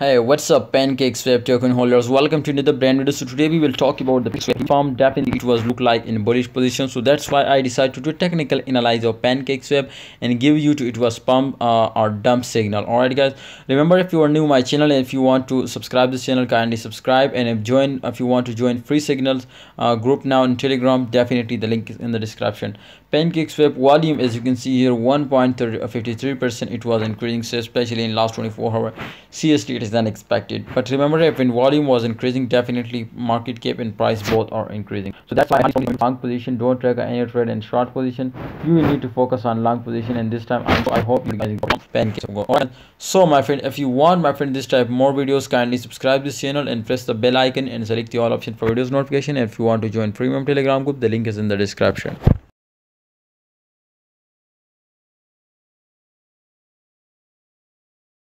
Hey, what's up, Pancake Swap token holders? Welcome to another brand video. So today we will talk about the swap farm. Definitely, it was look like in bullish position. So that's why I decided to do technical analysis of Pancake Swap and give you to it was pump uh, or dump signal. Alright, guys. Remember, if you are new my channel and if you want to subscribe this channel, kindly subscribe and if join if you want to join free signals uh, group now in Telegram, definitely the link is in the description. Pancake Swap volume, as you can see here, 1.53 percent. It was increasing, especially in last 24 hour. CST, is than expected. But remember if in volume was increasing definitely market cap and price both are increasing. So that's why in long position don't track any trade in short position. You will need to focus on long position and this time i hope you guys pancakes go so my friend if you want my friend this type more videos kindly subscribe this channel and press the bell icon and select the all option for videos notification. If you want to join premium telegram group the link is in the description